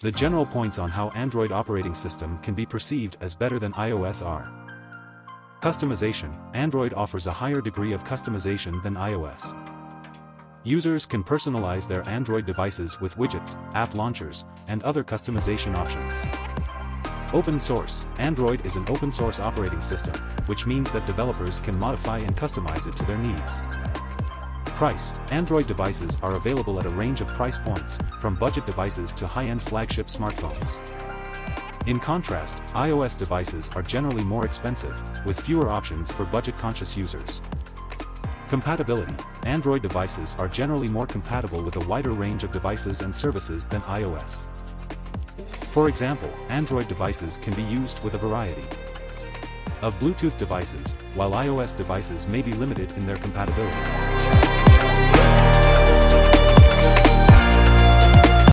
The general points on how Android operating system can be perceived as better than iOS are. Customization, Android offers a higher degree of customization than iOS. Users can personalize their Android devices with widgets, app launchers, and other customization options. Open source, Android is an open source operating system, which means that developers can modify and customize it to their needs. Price, Android devices are available at a range of price points, from budget devices to high-end flagship smartphones. In contrast, iOS devices are generally more expensive, with fewer options for budget-conscious users. Compatibility, Android devices are generally more compatible with a wider range of devices and services than iOS. For example, Android devices can be used with a variety of Bluetooth devices, while iOS devices may be limited in their compatibility.